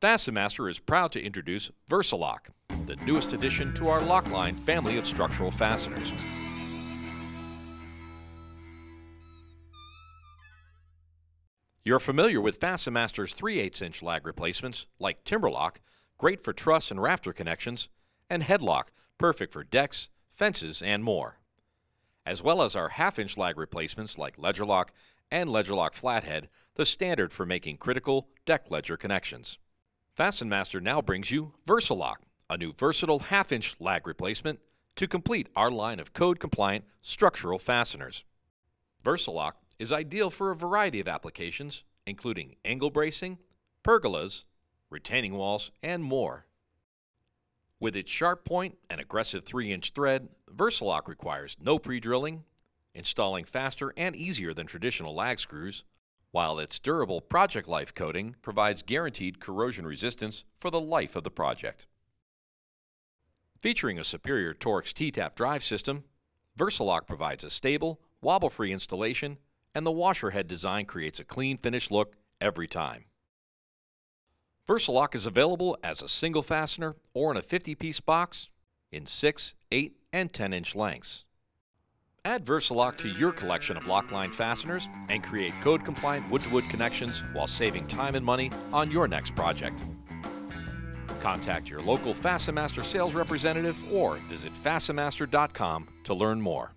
FastenMaster is proud to introduce VersaLOK, the newest addition to our Lockline family of structural fasteners. You're familiar with FastenMaster's 3 8 inch lag replacements like TimberLOK, great for truss and rafter connections, and HeadLOK, perfect for decks, fences, and more. As well as our half inch lag replacements like LedgerLOK and LedgerLOK Flathead, the standard for making critical deck ledger connections. FastenMaster now brings you VersaLOK, a new versatile half inch lag replacement to complete our line of code compliant structural fasteners. VersaLOK is ideal for a variety of applications, including angle bracing, pergolas, retaining walls, and more. With its sharp point and aggressive 3 inch thread, VersaLOK requires no pre drilling, installing faster and easier than traditional lag screws, while its durable project life coating provides guaranteed corrosion resistance for the life of the project. Featuring a superior Torx T-Tap drive system, VersaLOK provides a stable, wobble-free installation and the washer head design creates a clean finish look every time. VersaLOK is available as a single fastener or in a 50-piece box in 6, 8, and 10 inch lengths. Add VersaLOK to your collection of Lockline fasteners and create code compliant wood to wood connections while saving time and money on your next project. Contact your local FastenMaster sales representative or visit fastenmaster.com to learn more.